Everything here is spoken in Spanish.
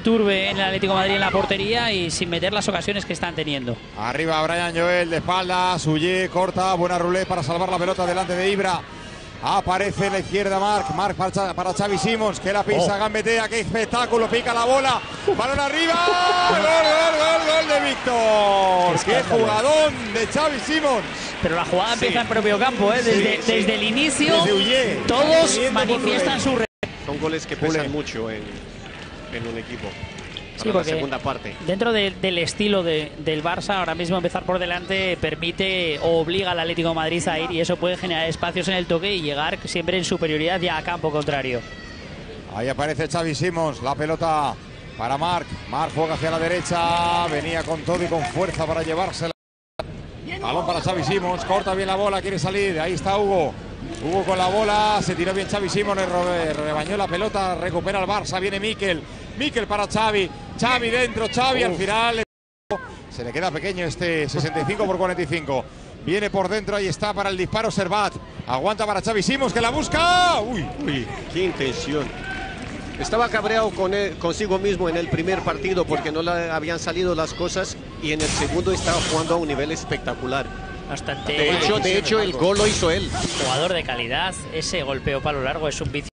Turbe en el Atlético de Madrid en la portería y sin meter las ocasiones que están teniendo. Arriba Brian Joel de espalda, Suye corta, buena rulé para salvar la pelota delante de Ibra. Aparece en la izquierda Marc, Marc para, para Xavi Simons, que la pisa, Oh. gambetea, qué espectáculo, pica la bola, balón arriba, gol, gol, gol, gol de Víctor. Qué escándalo. jugadón de Xavi Simons. Pero la jugada empieza en propio campo, ¿eh? desde, Sí, sí. desde el inicio Desde Ullé. todos manifiestan su re- Son goles que pesan mucho en, en un equipo. Sí, Para la porque segunda parte. Dentro de- del estilo de- del Barça, ahora mismo empezar por delante permite o obliga al Atlético de Madrid a ir y eso puede generar espacios en el toque y llegar siempre en superioridad ya a campo contrario. Ahí aparece Xavi Simons, la pelota para Marc. Marc juega hacia la derecha, venía con todo y con fuerza para llevársela. Balón para Xavi Simons, corta bien la bola, quiere salir, ahí está Hugo. Hugo con la bola, se tiró bien Xavi Simons, re- rebañó la pelota, recupera el Barça, viene Miquel. Miquel para Xavi, Xavi dentro, Xavi al final. Se le queda pequeño este 65 por 45. Viene por dentro, ahí está para el disparo Servat. Aguanta para Xavi Simons que la busca. Uy, Uy, qué intención. Estaba cabreado con él- consigo mismo en el primer partido porque no le habían salido las cosas y en el segundo estaba jugando a un nivel espectacular. Bastante De hecho, de hecho el gol lo hizo él. jugador de calidad. Ese golpeo palo largo es un vicio.